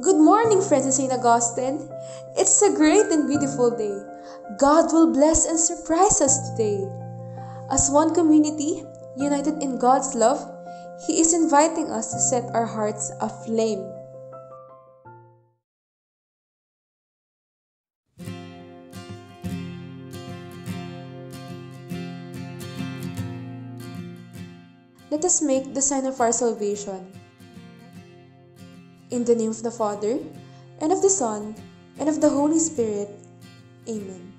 Good morning, friends in St. Augustine. It's a great and beautiful day. God will bless and surprise us today. As one community, united in God's love, He is inviting us to set our hearts aflame. Let us make the sign of our salvation. In the name of the Father, and of the Son, and of the Holy Spirit. Amen.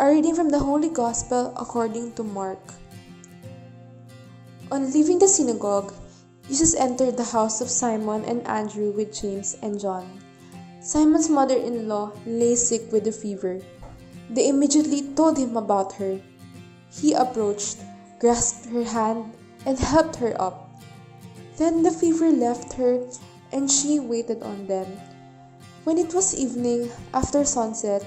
A reading from the Holy Gospel according to Mark. On leaving the synagogue, Jesus entered the house of Simon and Andrew with James and John. Simon's mother in law lay sick with a fever. They immediately told him about her. He approached, grasped her hand, and helped her up. Then the fever left her, and she waited on them. When it was evening, after sunset,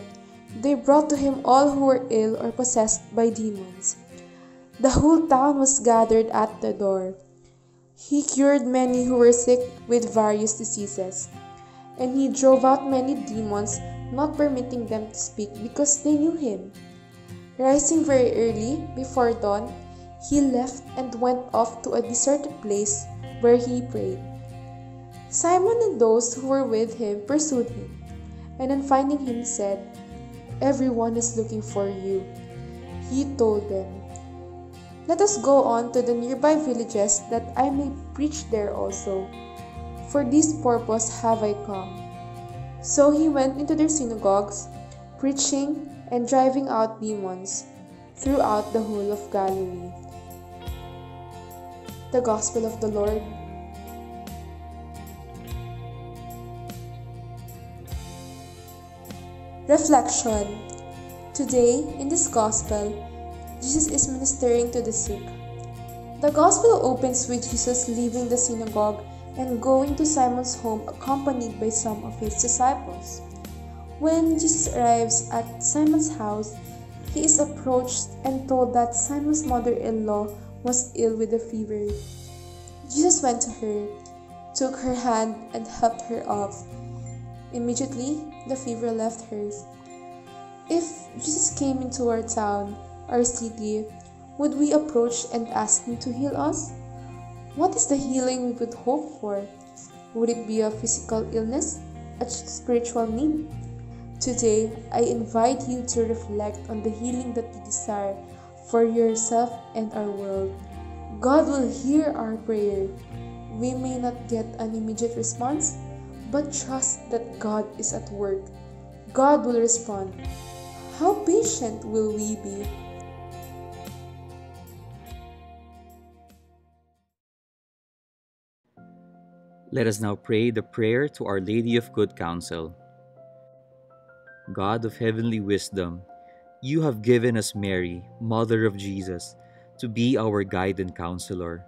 they brought to him all who were ill or possessed by demons. The whole town was gathered at the door. He cured many who were sick with various diseases, and he drove out many demons not permitting them to speak because they knew him. Rising very early, before dawn, he left and went off to a deserted place where he prayed. Simon and those who were with him pursued him, and on finding him said, Everyone is looking for you. He told them, Let us go on to the nearby villages that I may preach there also. For this purpose have I come. So he went into their synagogues, preaching and driving out demons throughout the whole of Galilee. The Gospel of the Lord. Reflection Today, in this Gospel, Jesus is ministering to the sick. The Gospel opens with Jesus leaving the synagogue and going to Simon's home accompanied by some of his disciples. When Jesus arrives at Simon's house, he is approached and told that Simon's mother in law was ill with a fever. Jesus went to her, took her hand, and helped her up. Immediately, the fever left her. If Jesus came into our town, our city, would we approach and ask him to heal us? What is the healing we would hope for? Would it be a physical illness, a spiritual need? Today, I invite you to reflect on the healing that you desire for yourself and our world. God will hear our prayer. We may not get an immediate response, but trust that God is at work. God will respond. How patient will we be? Let us now pray the prayer to Our Lady of Good Counsel. God of heavenly wisdom, you have given us Mary, Mother of Jesus, to be our guide and counselor.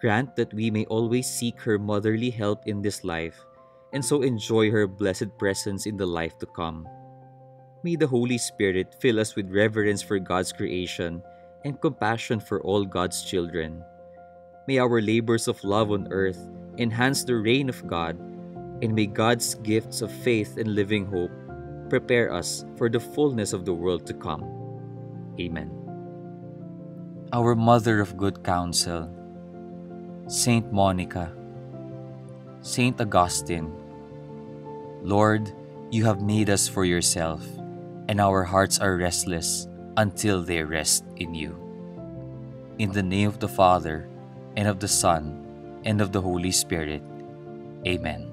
Grant that we may always seek her motherly help in this life and so enjoy her blessed presence in the life to come. May the Holy Spirit fill us with reverence for God's creation and compassion for all God's children. May our labors of love on earth enhance the reign of God, and may God's gifts of faith and living hope prepare us for the fullness of the world to come. Amen. Our Mother of Good Counsel, Saint Monica, Saint Augustine, Lord, you have made us for yourself, and our hearts are restless until they rest in you. In the name of the Father, and of the Son, and of the Holy Spirit. Amen.